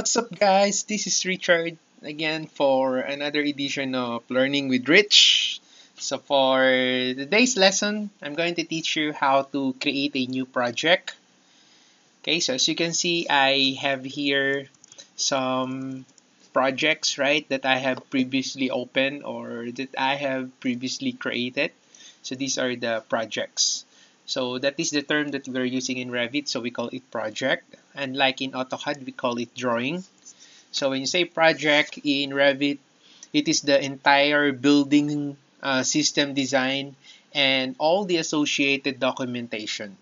What's up guys? This is Richard again for another edition of Learning with Rich. So for today's lesson, I'm going to teach you how to create a new project. Okay, so as you can see, I have here some projects, right, that I have previously opened or that I have previously created. So these are the projects. So that is the term that we're using in Revit, so we call it project. And like in AutoCAD, we call it drawing. So when you say project in Revit, it is the entire building uh, system design and all the associated documentation.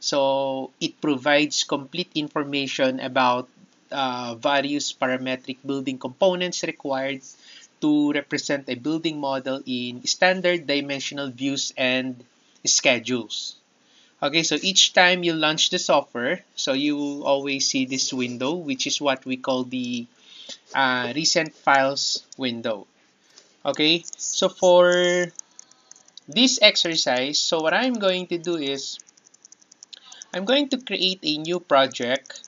So it provides complete information about uh, various parametric building components required to represent a building model in standard dimensional views and schedules. Okay, so each time you launch the software, so you will always see this window, which is what we call the uh, recent files window. Okay, so for this exercise, so what I'm going to do is, I'm going to create a new project,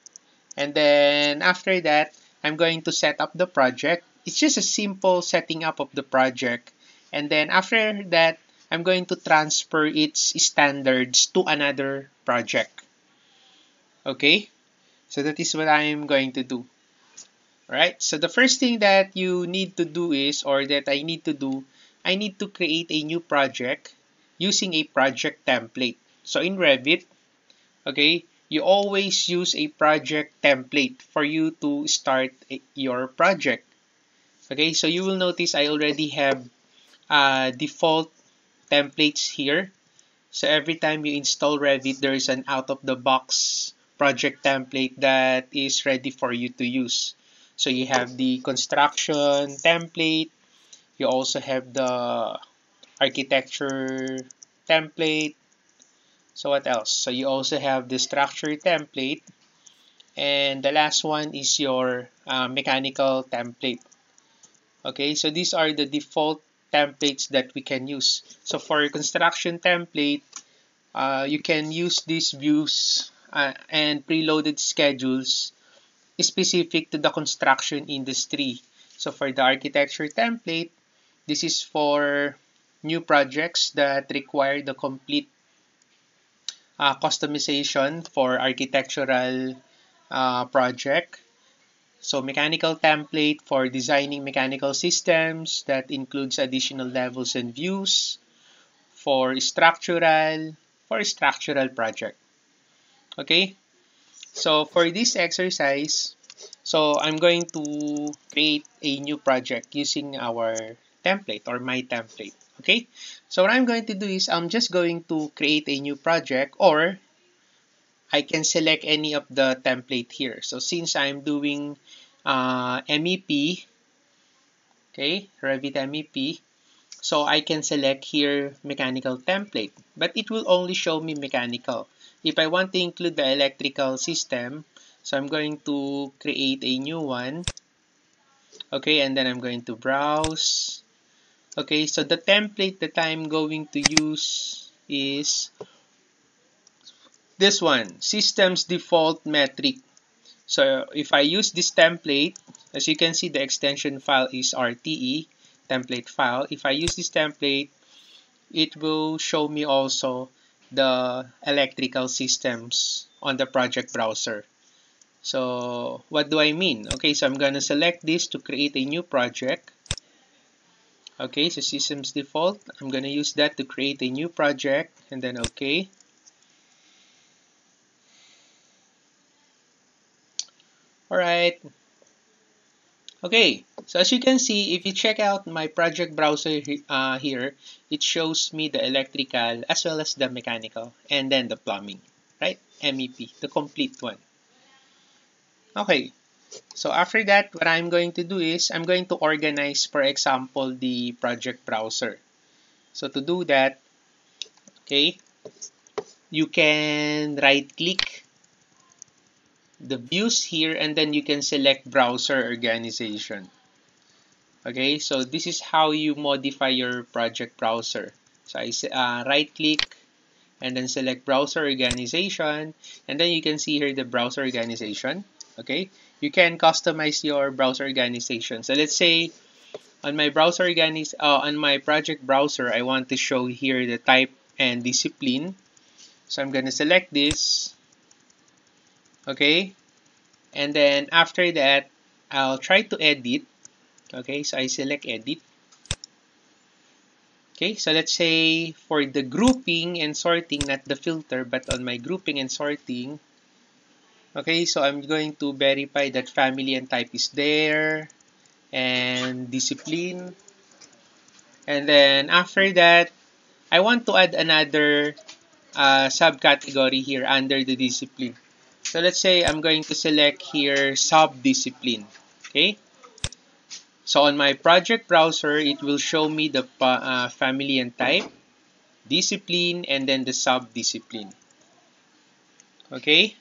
and then after that, I'm going to set up the project. It's just a simple setting up of the project, and then after that, I'm going to transfer its standards to another project. Okay, so that is what I'm going to do. Alright, so the first thing that you need to do is, or that I need to do, I need to create a new project using a project template. So in Revit, okay, you always use a project template for you to start your project. Okay, so you will notice I already have a default templates here. So every time you install Revit, there is an out-of-the-box project template that is ready for you to use. So you have the construction template. You also have the architecture template. So what else? So you also have the structure template. And the last one is your uh, mechanical template. Okay, so these are the default templates that we can use. So for construction template, uh, you can use these views uh, and preloaded schedules specific to the construction industry. So for the architecture template, this is for new projects that require the complete uh, customization for architectural uh, project. So mechanical template for designing mechanical systems that includes additional levels and views for structural for structural project. Okay? So for this exercise, so I'm going to create a new project using our template or my template. Okay? So what I'm going to do is I'm just going to create a new project or I can select any of the template here. So since I'm doing uh, MEP, okay, Revit MEP, so I can select here mechanical template, but it will only show me mechanical. If I want to include the electrical system, so I'm going to create a new one. Okay, and then I'm going to browse. Okay, so the template that I'm going to use is this one, systems default metric. So if I use this template, as you can see, the extension file is RTE, template file. If I use this template, it will show me also the electrical systems on the project browser. So what do I mean? Okay, so I'm going to select this to create a new project. Okay, so systems default, I'm going to use that to create a new project and then okay. Alright. Okay, so as you can see, if you check out my project browser uh, here, it shows me the electrical as well as the mechanical and then the plumbing, right? MEP, the complete one. Okay, so after that, what I'm going to do is I'm going to organize, for example, the project browser. So to do that, okay, you can right click the views here and then you can select browser organization okay so this is how you modify your project browser so I uh, right click and then select browser organization and then you can see here the browser organization okay you can customize your browser organization. So let's say on my browser organiz uh, on my project browser, I want to show here the type and discipline. So I'm going to select this. Okay. And then after that, I'll try to edit. Okay, so I select edit. Okay, so let's say for the grouping and sorting, not the filter, but on my grouping and sorting, okay, so I'm going to verify that family and type is there, and discipline. And then after that, I want to add another uh, subcategory here under the discipline. So let's say I'm going to select here sub-discipline. Okay, so on my project browser, it will show me the uh, family and type, discipline, and then the sub-discipline. Okay?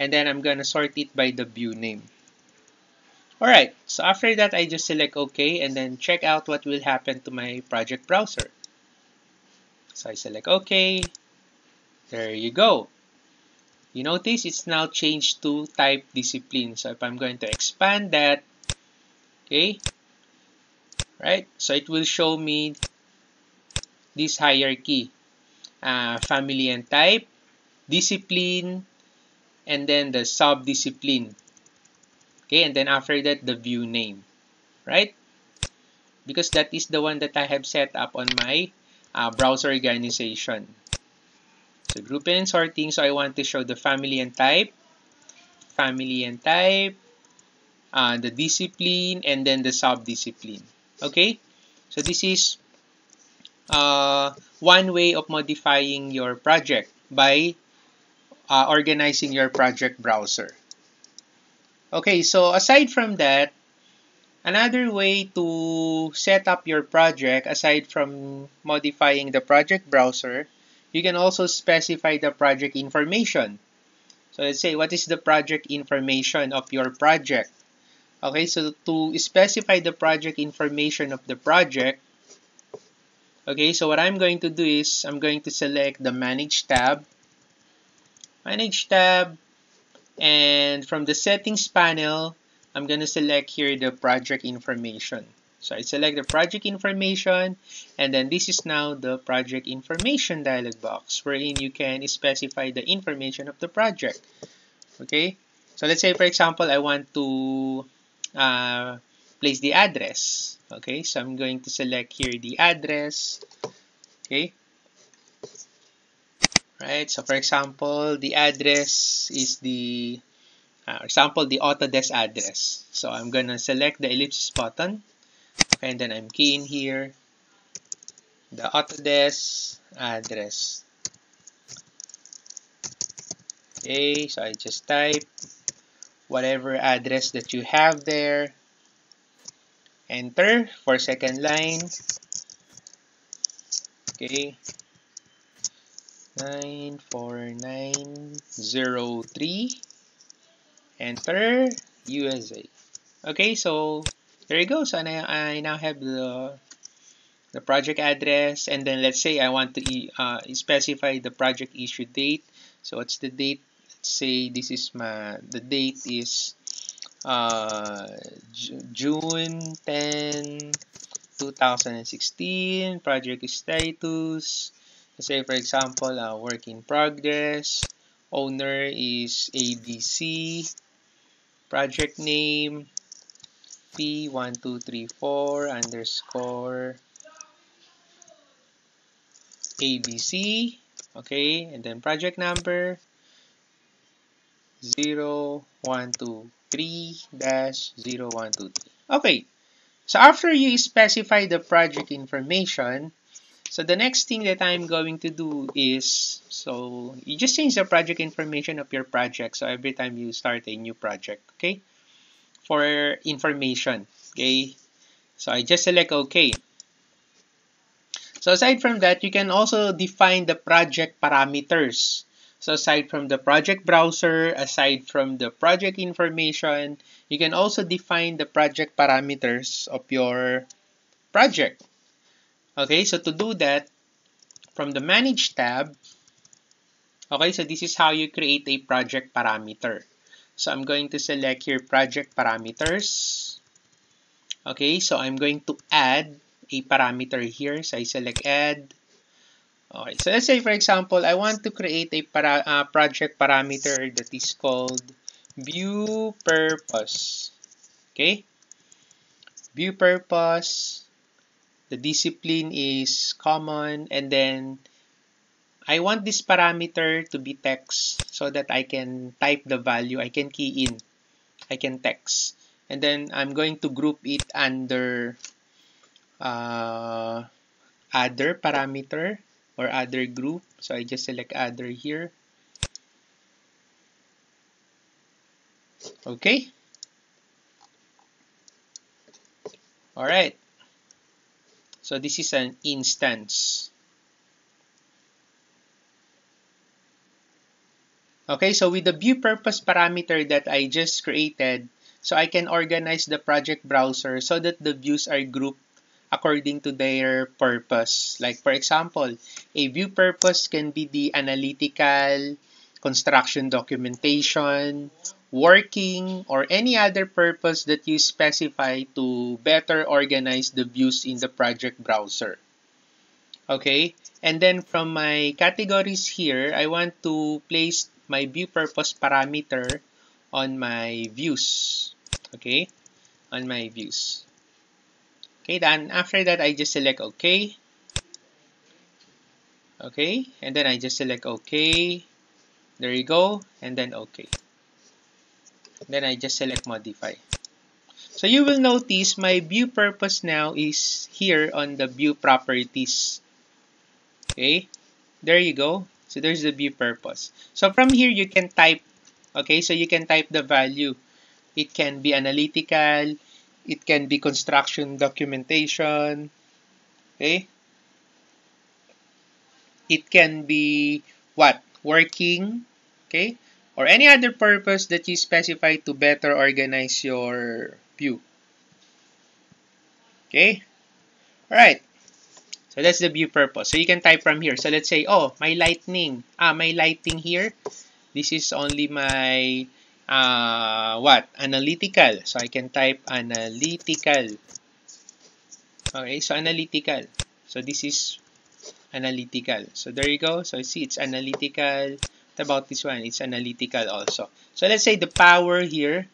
And then I'm gonna sort it by the view name. Alright, so after that, I just select OK and then check out what will happen to my project browser. So I select OK. There you go. You notice it's now changed to type discipline. So if I'm going to expand that, okay right? So it will show me this hierarchy. Uh, family and type discipline and then the sub-discipline. Okay and then after that the view name right? Because that is the one that I have set up on my uh, browser organization so grouping and sorting so I want to show the family and type family and type uh, the discipline, and then the sub-discipline. Okay? So this is uh, one way of modifying your project by uh, organizing your project browser. Okay, so aside from that, another way to set up your project, aside from modifying the project browser, you can also specify the project information. So let's say, what is the project information of your project? Okay, so to specify the project information of the project, okay, so what I'm going to do is I'm going to select the Manage tab, Manage tab, and from the Settings panel, I'm going to select here the project information. So I select the project information, and then this is now the project information dialog box, wherein you can specify the information of the project. Okay, so let's say, for example, I want to uh, place the address. Okay, so I'm going to select here the address. Okay. Right, so for example, the address is the, uh, example, the Autodesk address. So I'm going to select the ellipsis button. And then I'm keying here the Autodesk address. Okay, so I just type whatever address that you have there. Enter for second line. Okay. 94903. Enter USA. Okay, so there you go. So I, I now have the the project address. And then let's say I want to uh, specify the project issue date. So what's the date? Let's say this is my the date is uh, June 10 2016 project status. Let's say for example uh, work in progress. Owner is ABC project name P1234 underscore ABC okay and then project number 0123-0123. Okay, so after you specify the project information, so the next thing that I'm going to do is, so you just change the project information of your project. So every time you start a new project, okay, for information, okay. So I just select OK. So aside from that, you can also define the project parameters. So aside from the project browser, aside from the project information, you can also define the project parameters of your project. Okay, so to do that, from the Manage tab, okay, so this is how you create a project parameter. So I'm going to select here project parameters. Okay, so I'm going to add a parameter here. So I select add. Okay, so let's say for example, I want to create a para, uh, project parameter that is called view purpose. Okay, view purpose. The discipline is common and then I want this parameter to be text so that I can type the value. I can key in. I can text. And then I'm going to group it under uh, other parameter or other group. So I just select other here. Okay. All right. So this is an instance. Okay, so with the view purpose parameter that I just created, so I can organize the project browser so that the views are grouped according to their purpose. Like for example, a view purpose can be the analytical, construction documentation, working, or any other purpose that you specify to better organize the views in the project browser. Okay, and then from my categories here, I want to place my view purpose parameter on my views. Okay, on my views. Okay, then after that, I just select OK. Okay, and then I just select OK. There you go, and then OK. Then I just select modify. So you will notice my view purpose now is here on the view properties. Okay, there you go. So there's the view purpose. So from here, you can type, okay, so you can type the value. It can be analytical, it can be construction documentation, okay? It can be what? Working, okay? Or any other purpose that you specify to better organize your view. Okay? Alright. So that's the view purpose. So you can type from here. So let's say, oh, my lightning. Ah, my lighting here. This is only my, uh, what? Analytical. So I can type analytical. Okay, so analytical. So this is analytical. So there you go. So I see, it's analytical. What about this one? It's analytical also. So let's say the power here.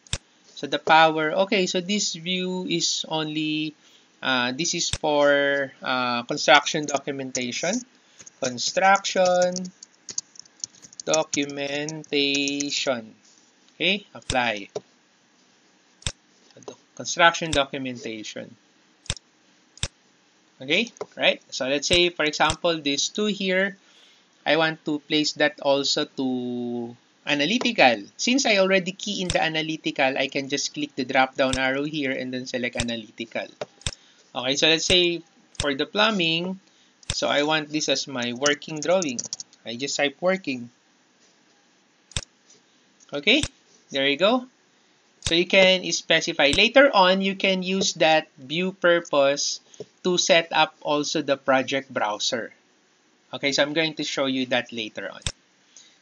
So the power, okay, so this view is only uh, this is for uh, construction documentation. Construction documentation. Okay, apply. Construction documentation. Okay, right? So let's say, for example, these two here, I want to place that also to analytical. Since I already key in the analytical, I can just click the drop down arrow here and then select analytical. Okay, so let's say for the plumbing, so I want this as my working drawing. I just type working. Okay, there you go. So you can specify. Later on, you can use that view purpose to set up also the project browser. Okay, so I'm going to show you that later on.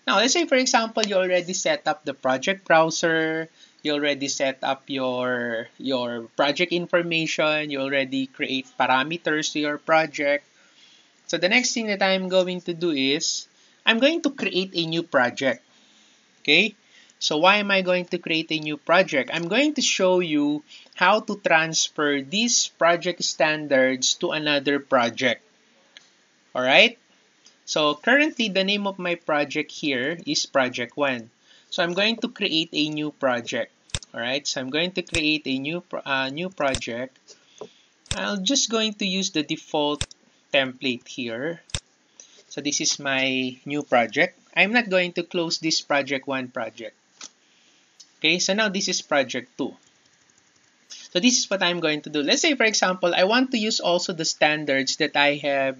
Now, let's say, for example, you already set up the project browser, you already set up your your project information you already create parameters to your project. So the next thing that I'm going to do is I'm going to create a new project. Okay? So why am I going to create a new project? I'm going to show you how to transfer these project standards to another project. Alright? So currently the name of my project here is project 1 so I'm going to create a new project Alright, so I'm going to create a new, uh, new project. I'm just going to use the default template here. So this is my new project. I'm not going to close this project 1 project. Okay, so now this is project 2. So this is what I'm going to do. Let's say, for example, I want to use also the standards that I have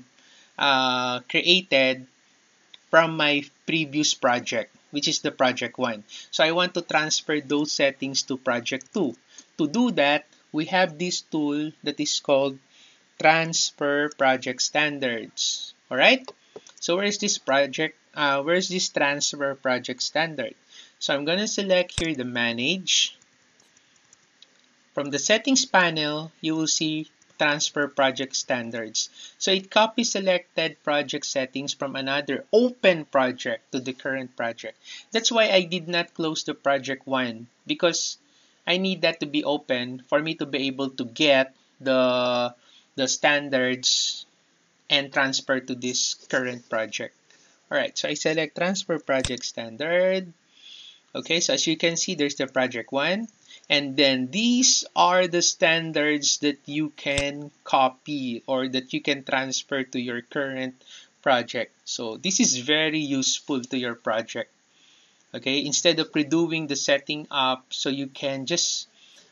uh, created from my previous project which is the project 1. So I want to transfer those settings to project 2. To do that, we have this tool that is called transfer project standards. Alright? So where is this project? Uh, where is this transfer project standard? So I'm going to select here the manage. From the settings panel, you will see transfer project standards. So it copies selected project settings from another open project to the current project. That's why I did not close the project one because I need that to be open for me to be able to get the the standards and transfer to this current project. Alright, so I select transfer project standard. Okay, so as you can see, there's the project one. And then these are the standards that you can copy or that you can transfer to your current project. So this is very useful to your project. Okay, instead of redoing the setting up, so you can just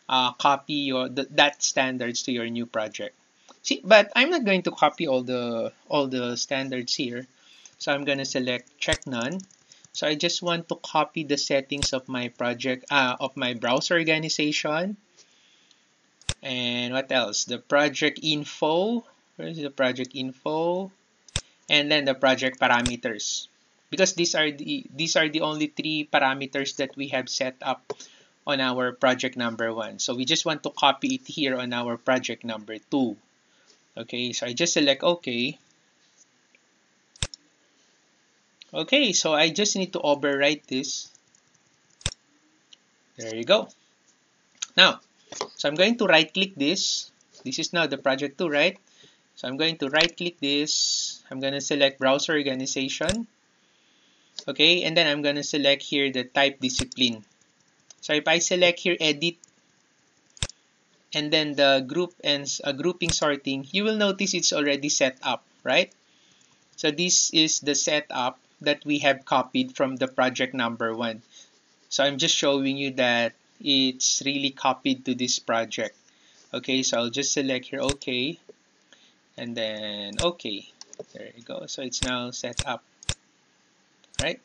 uh, copy your the, that standards to your new project. See, but I'm not going to copy all the all the standards here. So I'm going to select check none. So I just want to copy the settings of my project, uh, of my browser organization. And what else? The project info. Where is the project info? And then the project parameters. Because these are the these are the only three parameters that we have set up on our project number one. So we just want to copy it here on our project number two. Okay, so I just select OK. Okay, so I just need to overwrite this. There you go. Now, so I'm going to right click this. This is now the project 2, right? So I'm going to right click this. I'm going to select browser organization. Okay, and then I'm going to select here the type discipline. So if I select here edit and then the group and uh, grouping sorting, you will notice it's already set up, right? So this is the setup that we have copied from the project number one. So I'm just showing you that it's really copied to this project. Okay, so I'll just select here OK and then OK. There you go. So it's now set up. Right?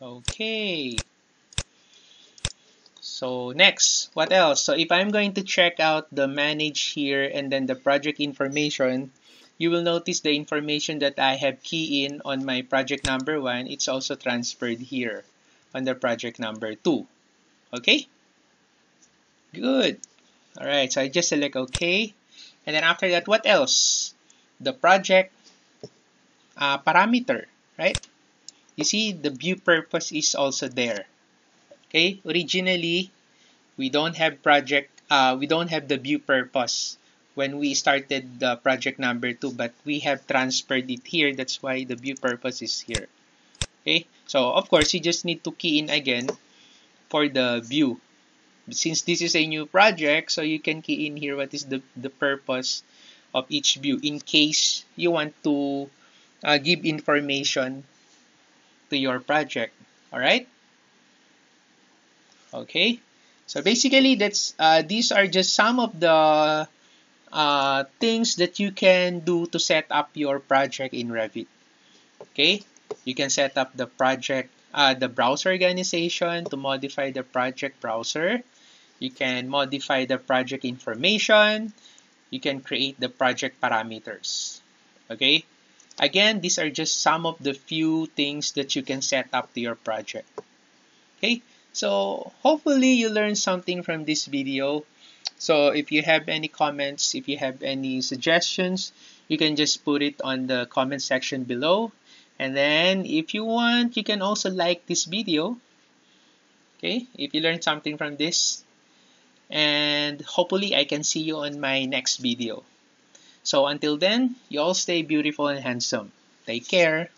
Okay. So next, what else? So if I'm going to check out the manage here and then the project information, you will notice the information that I have key in on my project number one, it's also transferred here the project number two. Okay? Good. All right, so I just select OK. And then after that, what else? The project uh, parameter, right? You see, the view purpose is also there. Okay, originally, we don't have project, uh, we don't have the view purpose when we started the project number 2 but we have transferred it here. That's why the view purpose is here. Okay? So of course you just need to key in again for the view. Since this is a new project so you can key in here what is the the purpose of each view in case you want to uh, give information to your project. All right okay? So basically that's uh, these are just some of the uh, things that you can do to set up your project in Revit. Okay, you can set up the project, uh, the browser organization to modify the project browser. You can modify the project information. You can create the project parameters. Okay, again, these are just some of the few things that you can set up to your project. Okay, so hopefully you learned something from this video. So if you have any comments, if you have any suggestions, you can just put it on the comment section below. And then if you want, you can also like this video. Okay, if you learned something from this. And hopefully I can see you on my next video. So until then, you all stay beautiful and handsome. Take care.